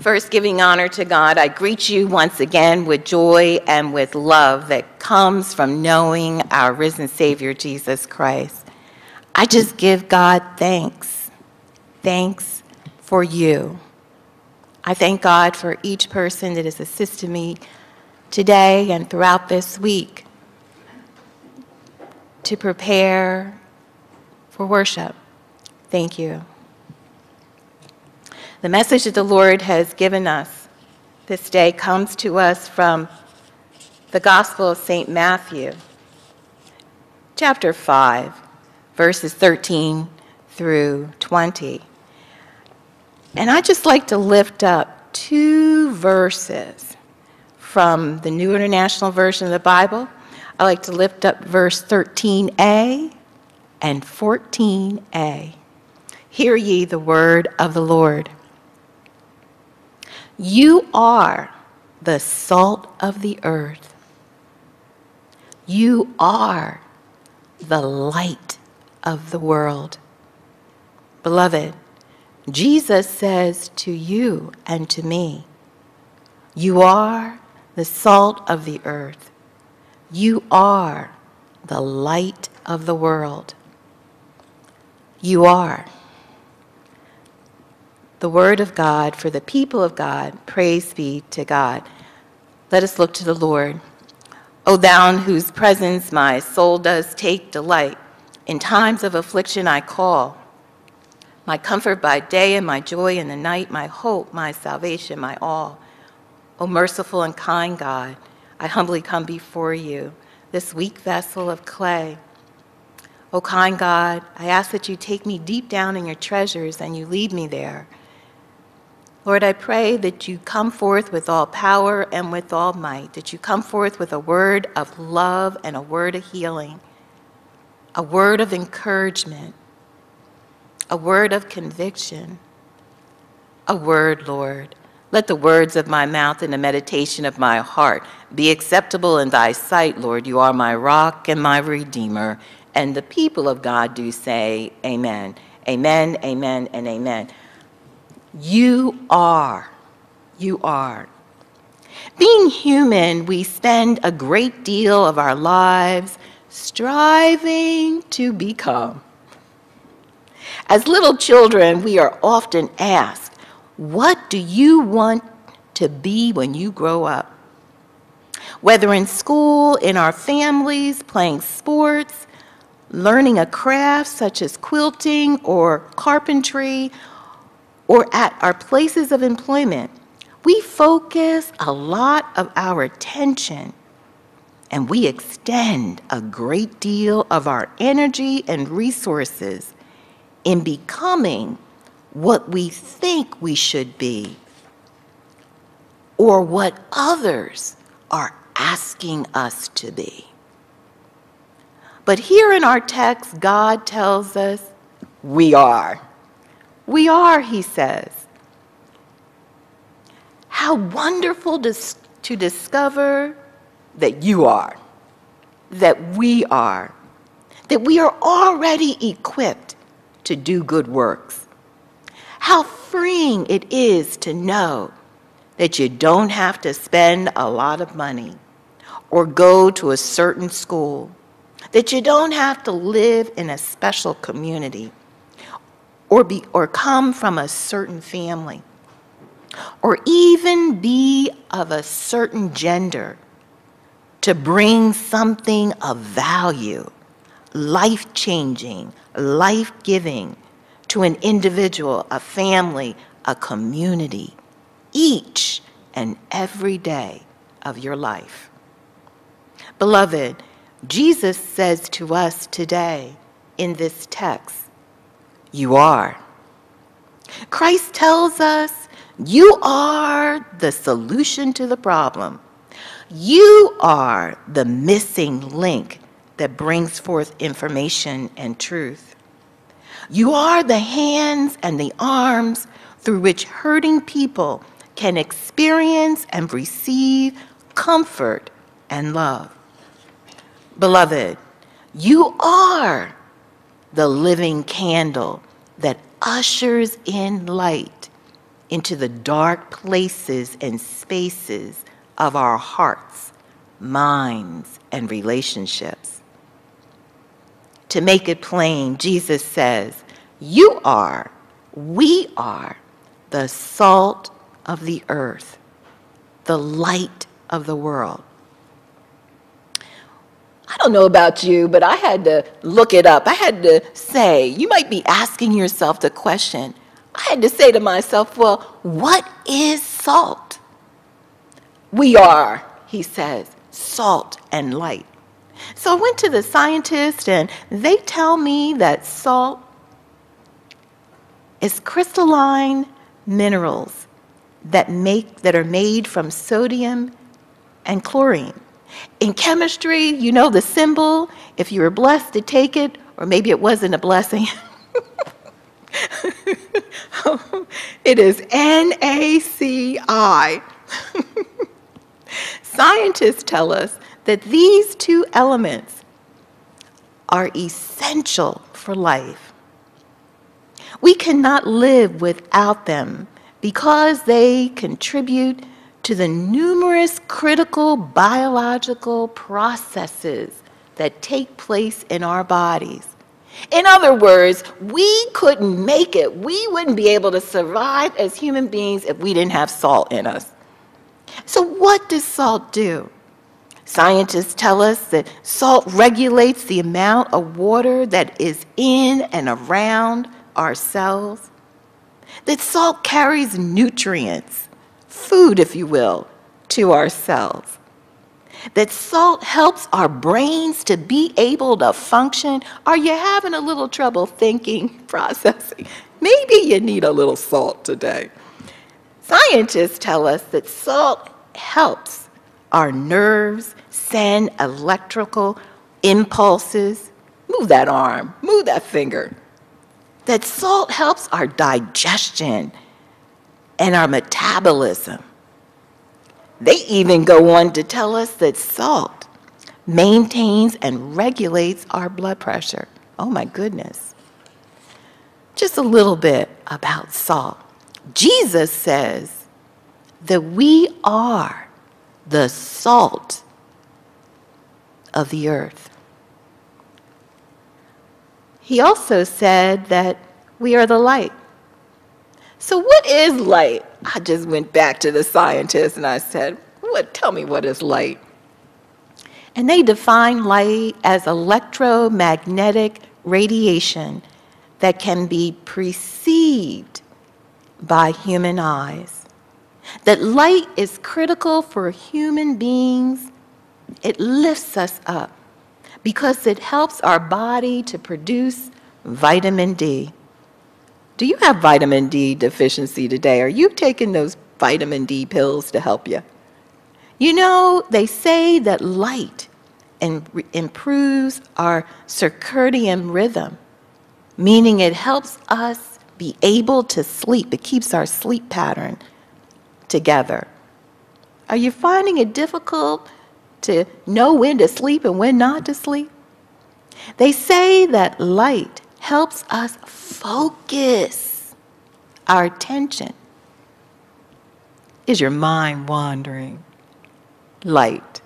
First, giving honor to God, I greet you once again with joy and with love that comes from knowing our risen Savior, Jesus Christ. I just give God thanks. Thanks for you. I thank God for each person that has assisted me today and throughout this week to prepare for worship. Thank you. The message that the Lord has given us this day comes to us from the Gospel of St. Matthew, chapter 5, verses 13 through 20. And I just like to lift up two verses from the New International Version of the Bible. I like to lift up verse 13a and 14a. Hear ye the word of the Lord. You are the salt of the earth. You are the light of the world. Beloved, Jesus says to you and to me, You are the salt of the earth. You are the light of the world. You are the word of God for the people of God. Praise be to God. Let us look to the Lord. O thou in whose presence my soul does take delight, in times of affliction I call. My comfort by day and my joy in the night, my hope, my salvation, my all. O merciful and kind God, I humbly come before you, this weak vessel of clay. O kind God, I ask that you take me deep down in your treasures and you lead me there. Lord, I pray that you come forth with all power and with all might, that you come forth with a word of love and a word of healing, a word of encouragement, a word of conviction, a word, Lord. Let the words of my mouth and the meditation of my heart be acceptable in thy sight, Lord. You are my rock and my redeemer. And the people of God do say, Amen. Amen, amen, and amen. You are. You are. Being human, we spend a great deal of our lives striving to become. As little children, we are often asked, What do you want to be when you grow up? Whether in school, in our families, playing sports, learning a craft such as quilting or carpentry, or at our places of employment, we focus a lot of our attention and we extend a great deal of our energy and resources in becoming what we think we should be or what others are asking us to be. But here in our text, God tells us we are. We are, he says. How wonderful to, to discover that you are, that we are, that we are already equipped to do good works. How freeing it is to know that you don't have to spend a lot of money or go to a certain school, that you don't have to live in a special community or, be, or come from a certain family, or even be of a certain gender to bring something of value, life changing, life giving to an individual, a family, a community, each and every day of your life. Beloved, Jesus says to us today in this text you are. Christ tells us you are the solution to the problem. You are the missing link that brings forth information and truth. You are the hands and the arms through which hurting people can experience and receive comfort and love. Beloved, you are the living candle that ushers in light into the dark places and spaces of our hearts, minds, and relationships. To make it plain, Jesus says, You are, we are the salt of the earth, the light of the world. I don't know about you, but I had to look it up. I had to say, you might be asking yourself the question. I had to say to myself, well, what is salt? We are, he says, salt and light. So I went to the scientists, and they tell me that salt is crystalline minerals that, make, that are made from sodium and chlorine. In chemistry, you know the symbol, if you were blessed to take it, or maybe it wasn't a blessing. it is NaCl. Scientists tell us that these two elements are essential for life. We cannot live without them because they contribute to the numerous critical biological processes that take place in our bodies. In other words, we couldn't make it. We wouldn't be able to survive as human beings if we didn't have salt in us. So, what does salt do? Scientists tell us that salt regulates the amount of water that is in and around our cells, that salt carries nutrients food, if you will, to ourselves. That salt helps our brains to be able to function. Are you having a little trouble thinking, processing? Maybe you need a little salt today. Scientists tell us that salt helps our nerves send electrical impulses. Move that arm, move that finger. That salt helps our digestion and our metabolism. They even go on to tell us that salt maintains and regulates our blood pressure. Oh my goodness. Just a little bit about salt. Jesus says that we are the salt of the earth. He also said that we are the light. So, what is light? I just went back to the scientists and I said, what, Tell me what is light. And they define light as electromagnetic radiation that can be perceived by human eyes. That light is critical for human beings, it lifts us up because it helps our body to produce vitamin D. Do you have vitamin D deficiency today? Are you taking those vitamin D pills to help you? You know, they say that light improves our circadian rhythm, meaning it helps us be able to sleep. It keeps our sleep pattern together. Are you finding it difficult to know when to sleep and when not to sleep? They say that light helps us focus our attention. Is your mind wandering? Light.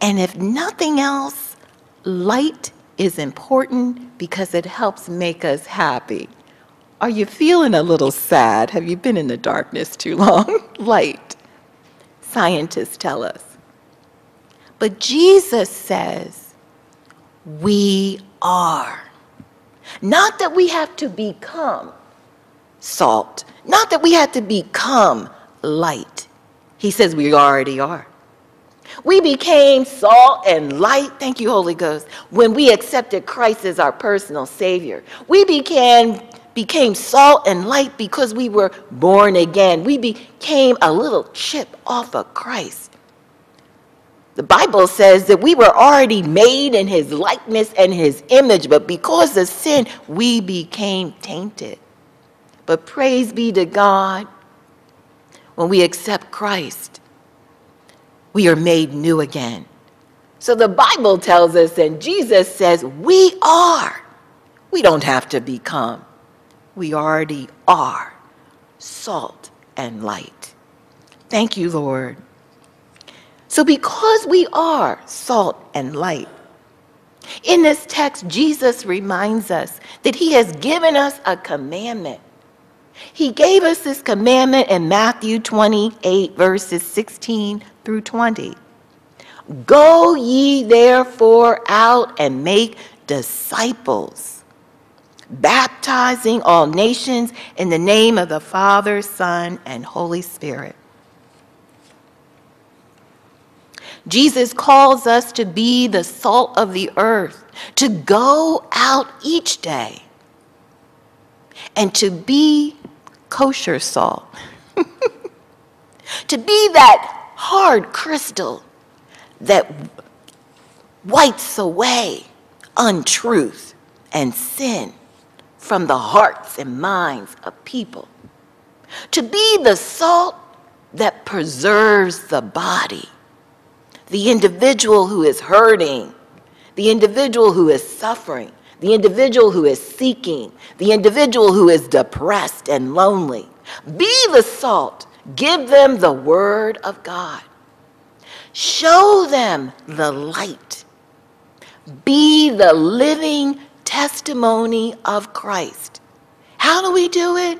And if nothing else, light is important because it helps make us happy. Are you feeling a little sad? Have you been in the darkness too long? light. Scientists tell us. But Jesus says, we are. Not that we have to become salt, not that we have to become light. He says we already are. We became salt and light, thank you, Holy Ghost, when we accepted Christ as our personal Savior. We became, became salt and light because we were born again. We became a little chip off of Christ. The Bible says that we were already made in his likeness and his image, but because of sin, we became tainted. But praise be to God, when we accept Christ, we are made new again. So the Bible tells us, and Jesus says, we are. We don't have to become. we already are salt and light. Thank you, Lord. So, because we are salt and light, in this text, Jesus reminds us that he has given us a commandment. He gave us this commandment in Matthew 28, verses 16 through 20. Go ye therefore out and make disciples, baptizing all nations in the name of the Father, Son, and Holy Spirit. Jesus calls us to be the salt of the earth, to go out each day and to be kosher salt, to be that hard crystal that wipes away untruth and sin from the hearts and minds of people, to be the salt that preserves the body the individual who is hurting, the individual who is suffering, the individual who is seeking, the individual who is depressed and lonely. Be the salt. Give them the word of God. Show them the light. Be the living testimony of Christ. How do we do it?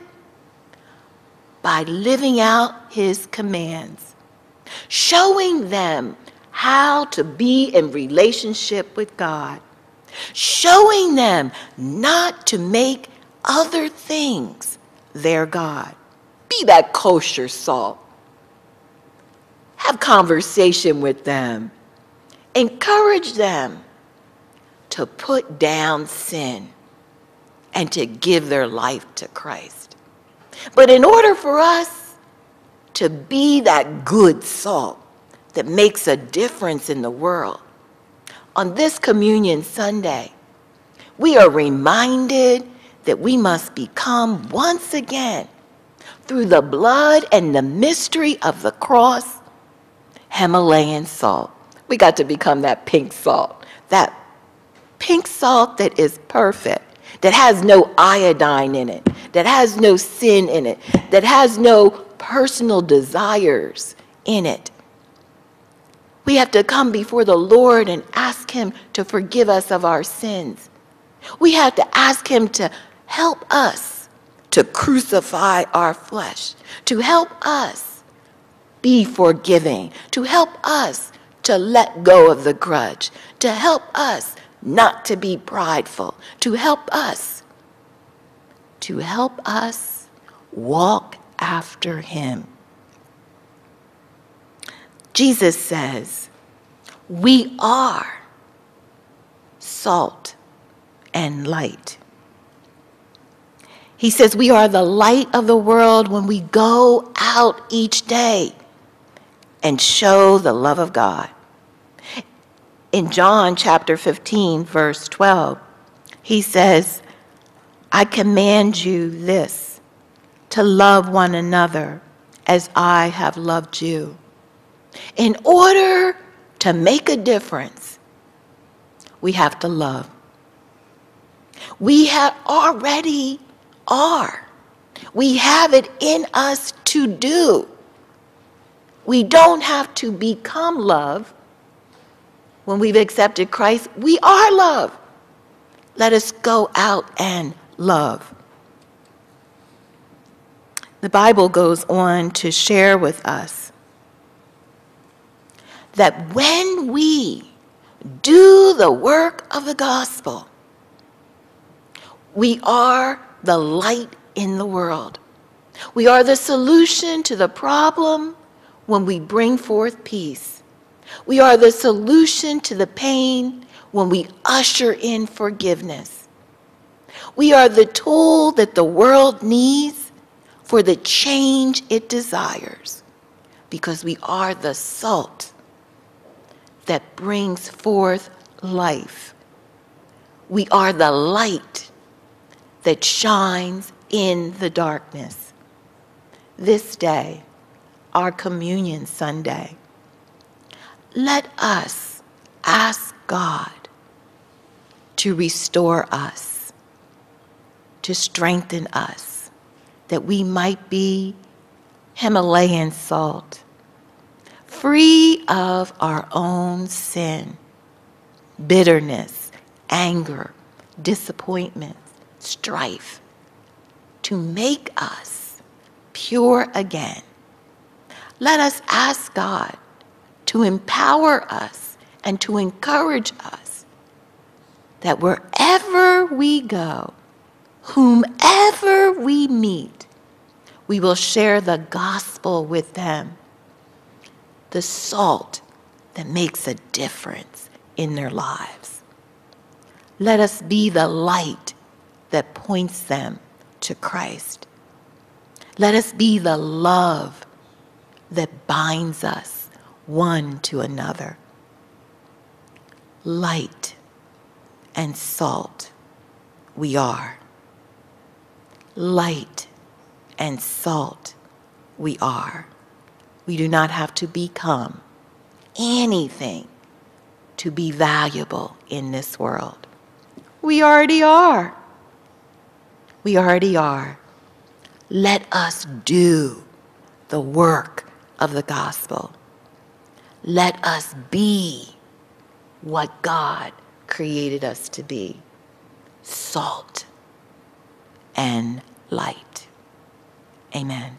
By living out his commands, showing them how to be in relationship with God, showing them not to make other things their God. Be that kosher salt. Have conversation with them. Encourage them to put down sin and to give their life to Christ. But in order for us to be that good salt, that makes a difference in the world. On this Communion Sunday, we are reminded that we must become once again, through the blood and the mystery of the cross, Himalayan salt. We got to become that pink salt, that pink salt that is perfect, that has no iodine in it, that has no sin in it, that has no personal desires in it, we have to come before the Lord and ask Him to forgive us of our sins. We have to ask Him to help us to crucify our flesh, to help us be forgiving, to help us to let go of the grudge, to help us not to be prideful, to help us, to help us walk after Him. Jesus says, We are salt and light. He says, We are the light of the world when we go out each day and show the love of God. In John chapter 15, verse 12, he says, I command you this to love one another as I have loved you. In order to make a difference, we have to love. We have already are. We have it in us to do. We don't have to become love when we've accepted Christ. We are love. Let us go out and love. The Bible goes on to share with us that when we do the work of the gospel, we are the light in the world. We are the solution to the problem when we bring forth peace. We are the solution to the pain when we usher in forgiveness. We are the tool that the world needs for the change it desires because we are the salt that brings forth life. We are the light that shines in the darkness. This day, our Communion Sunday, let us ask God to restore us, to strengthen us, that we might be Himalayan salt, free of our own sin, bitterness, anger, disappointment, strife, to make us pure again. Let us ask God to empower us and to encourage us that wherever we go, whomever we meet, we will share the gospel with them, the salt that makes a difference in their lives. Let us be the light that points them to Christ. Let us be the love that binds us one to another. Light and salt we are. Light and salt we are. We do not have to become anything to be valuable in this world. We already are. We already are. Let us do the work of the gospel. Let us be what God created us to be salt and light. Amen.